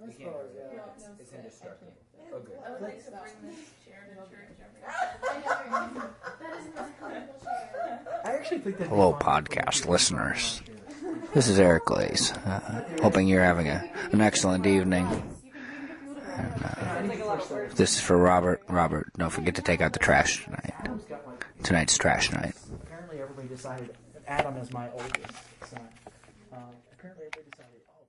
I can't. suppose, yeah. It's, it's indestructible. Oh, good. I would like to bring this chair to church every That is the most comfortable chair. I actually think that. Hello, podcast listeners. This is Eric Glaze. Uh, hoping you're having a, an excellent evening. And, uh, this is for Robert. Robert, don't forget to take out the trash tonight. Tonight's trash night. Apparently, everybody decided Adam is my oldest son. Um, apparently, everybody decided, oh,